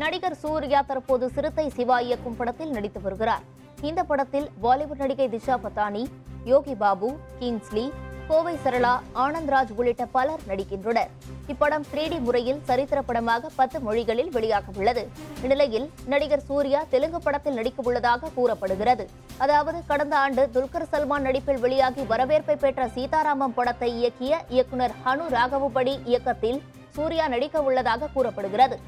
நடிகர் சூர்யா தற்போது சிறுத்தை சிவா இயக்கும் படத்தில் நடித்து வருகிறார். இந்த படத்தில் பாலிவுட் நடிகை திஷா பத்தானி யோகி பாபு கிங்ஸ்லி கோவை சரளா ஆனந்த்ராஜ் உள்ளிட்ட பலர் நடிக்கின்றனர். இப்படம் 3D முறையில் சரித்திர படமாக பத்து மொழிகளில் வெளியாக உள்ளது இந்நிலையில் நடிகர் சூர்யா தெலுங்கு படத்தில் நடிக்க உள்ளதாக கூறப்படுகிறது. அதாவது கடந்த ஆண்டு துல்கர் சல்மான் நடிப்பில் வெளியாகி வரவேற்பை பெற்ற சீதாராமம் படத்தை இயக்கிய இயக்குனர் ஹனு ராகவுபடி இயக்கத்தில் சூர்யா நடிக்க உள்ளதாக கூறப்படுகிறது.